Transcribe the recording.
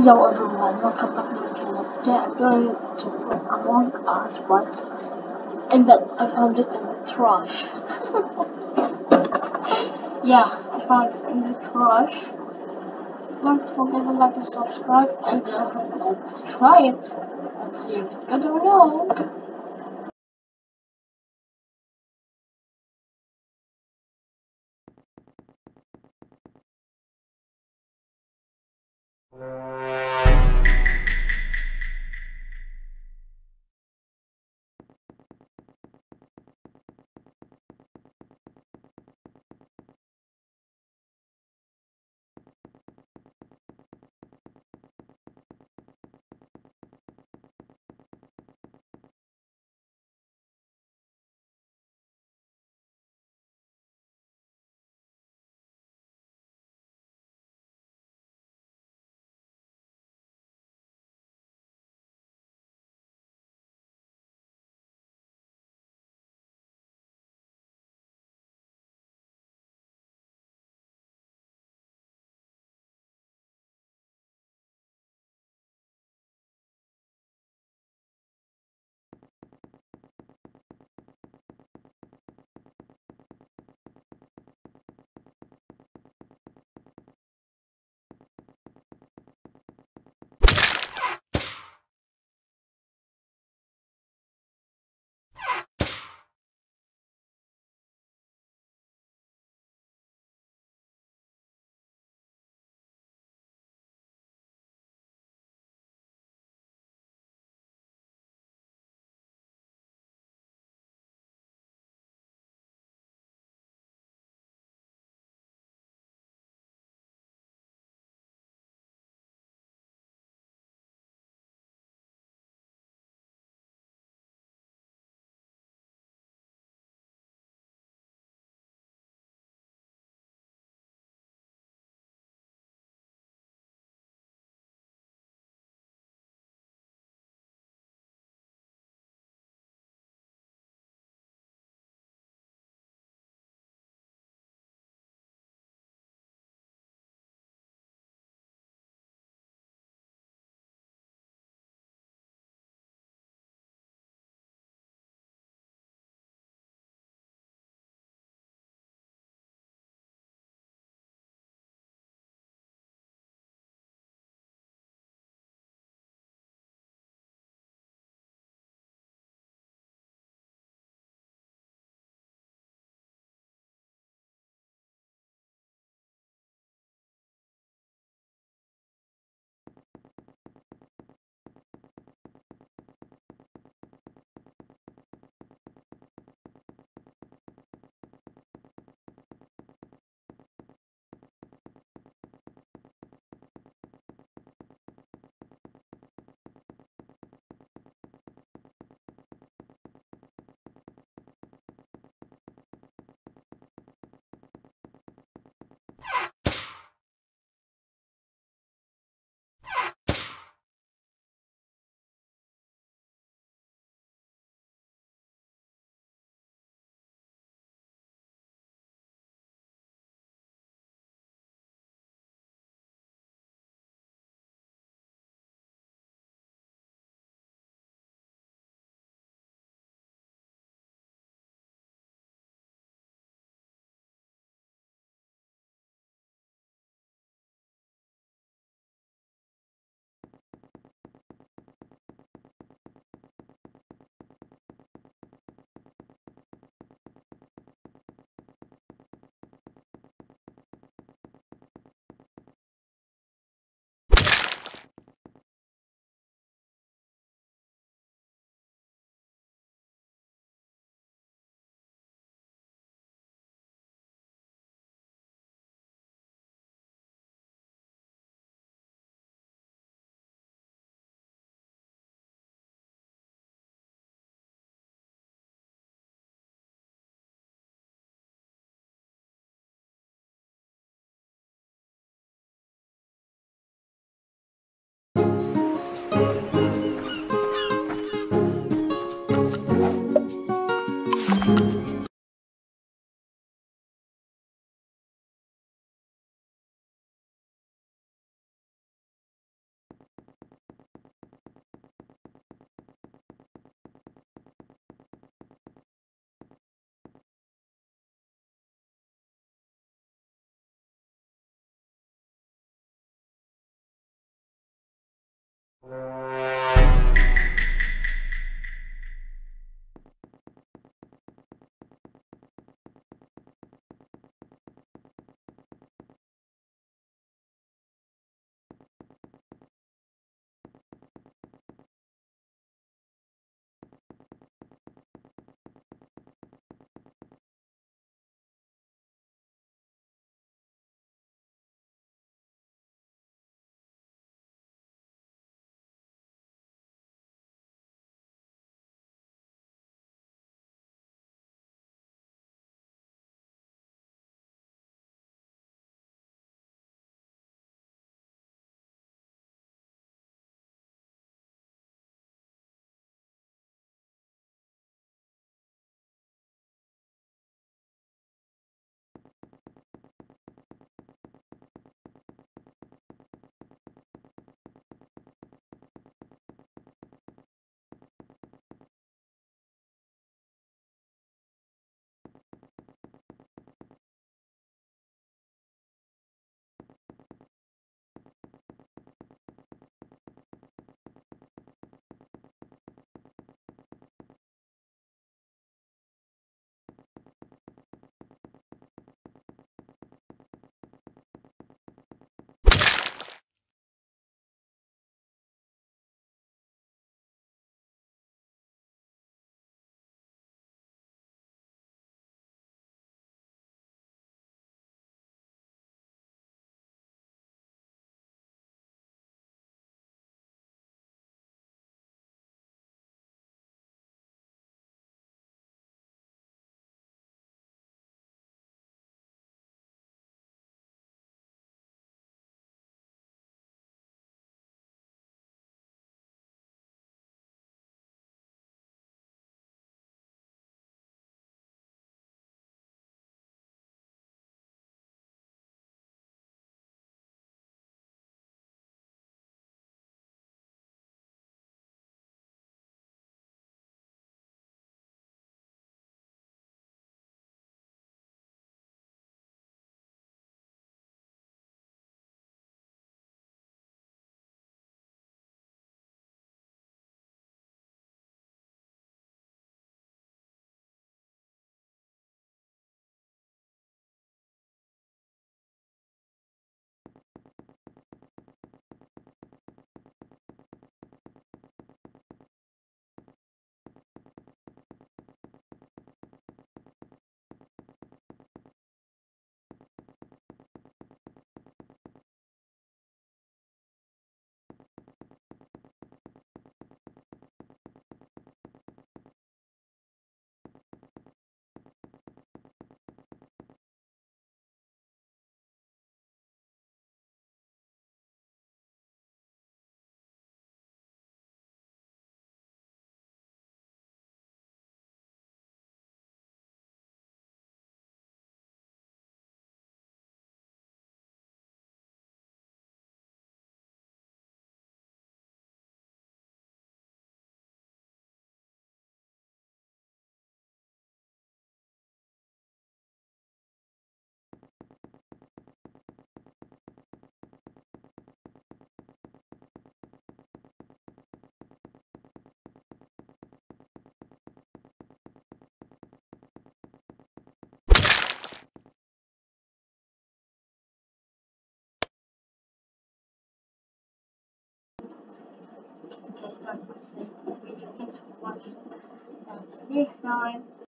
Yo everyone, welcome back to my channel. Today I'm going to play Among Us, but and then I found it in the trash. yeah, I found it in the trash. Don't forget to like and subscribe and uh, let's try it. Let's see if it's good or no. That's the same video. Thanks for watching. You next time.